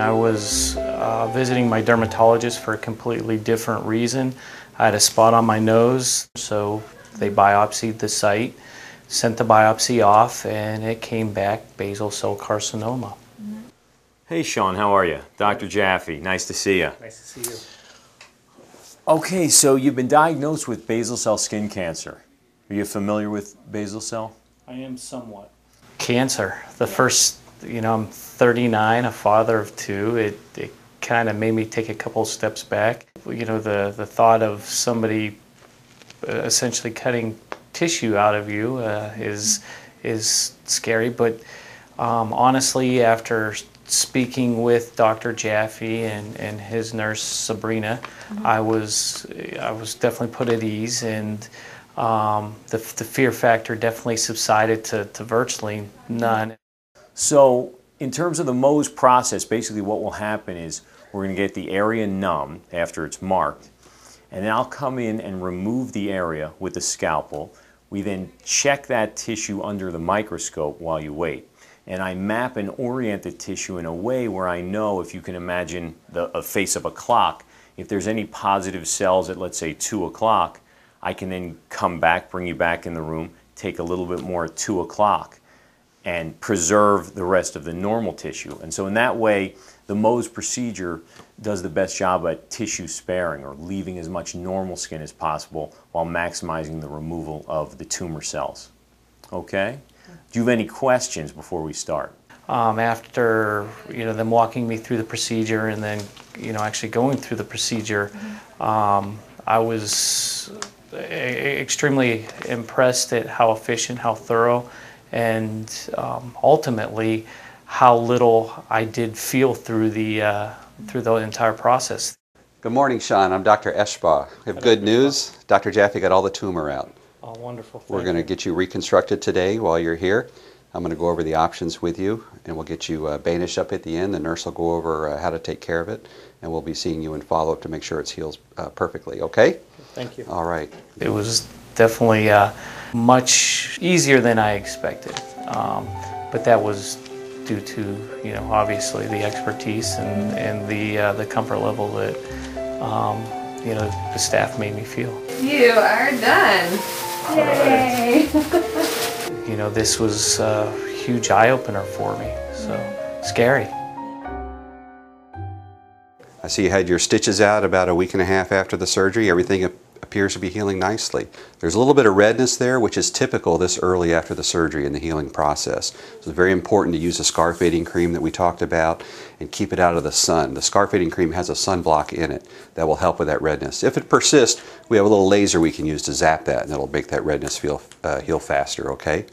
I was uh, visiting my dermatologist for a completely different reason. I had a spot on my nose, so they biopsied the site, sent the biopsy off, and it came back basal cell carcinoma. Hey Sean, how are you? Dr. Jaffe, nice to see you. Nice to see you. Okay, so you've been diagnosed with basal cell skin cancer. Are you familiar with basal cell? I am somewhat. Cancer. The first, you know, I'm 39, a father of two. It, it kind of made me take a couple steps back. You know, the, the thought of somebody uh, essentially cutting tissue out of you uh, is, is scary. But um, honestly, after speaking with Dr. Jaffe and, and his nurse Sabrina, I was I was definitely put at ease, and um, the, the fear factor definitely subsided to, to virtually none. So, in terms of the Mohs process, basically what will happen is we're going to get the area numb after it's marked, and then I'll come in and remove the area with the scalpel. We then check that tissue under the microscope while you wait. And I map and orient the tissue in a way where I know, if you can imagine the face of a clock, if there's any positive cells at, let's say, 2 o'clock, I can then come back, bring you back in the room, take a little bit more at 2 o'clock, and preserve the rest of the normal tissue. And so, in that way, the Mohs procedure does the best job at tissue sparing or leaving as much normal skin as possible while maximizing the removal of the tumor cells. Okay? Do you have any questions before we start? Um, after you know them walking me through the procedure and then you know actually going through the procedure, um, I was e- extremely impressed at how efficient, how thorough, and um, ultimately how little I did feel through the uh, through the entire process. Good morning, Sean. I'm Dr. Eshbaugh. We have good news. Dr. Jaffe got all the tumor out. Oh, wonderful! We're going to get you reconstructed today while you're here. I'm going to go over the options with you, and we'll get you uh, bandaged up at the end. The nurse will go over uh, how to take care of it, and we'll be seeing you in follow up to make sure it heals uh, perfectly. Okay? Thank you. All right. It was definitely uh, much easier than I expected, um, but that was due to you know obviously the expertise and, and the uh, the comfort level that um, you know the staff made me feel. You are done. Yay! You know this was a huge eye opener for me. So scary. I see you had your stitches out about a week and a half after the surgery. Everything ap- appears to be healing nicely. There's a little bit of redness there, which is typical this early after the surgery in the healing process. So it's very important to use the scar fading cream that we talked about and keep it out of the sun. The scar fading cream has a sunblock in it that will help with that redness. If it persists, we have a little laser we can use to zap that, and it'll make that redness feel, uh, heal faster, okay?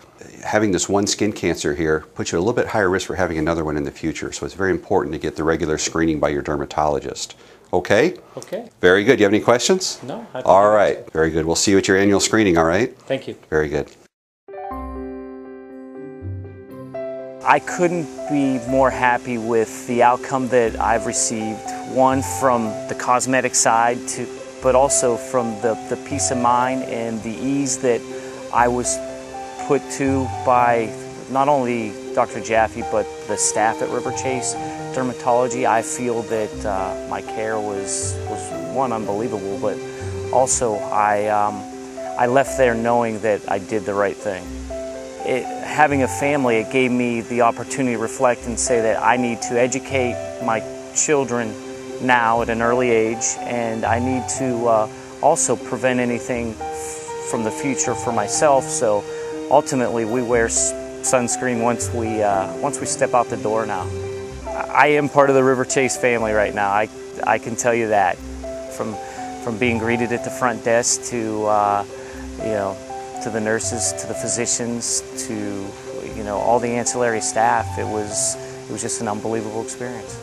Having this one skin cancer here puts you a little bit higher risk for having another one in the future. So it's very important to get the regular screening by your dermatologist. Okay? Okay. Very good. You have any questions? No. I think All Very good. We'll see you at your annual screening, all right? Thank you. Very good. I couldn't be more happy with the outcome that I've received. One from the cosmetic side, to, but also from the, the peace of mind and the ease that I was put to by not only Dr. Jaffe, but the staff at Riverchase Dermatology. I feel that uh, my care was, was one, unbelievable, but also I, um, I left there knowing that I did the right thing it, having a family, it gave me the opportunity to reflect and say that I need to educate my children now at an early age, and I need to uh, also prevent anything from the future for myself. So ultimately, we wear sunscreen once we uh, once we step out the door. Now, I am part of the Riverchase family right now. I I can tell you that from from being greeted at the front desk to uh, you know to the nurses, to the physicians, to you know all the ancillary staff. It was it was just an unbelievable experience.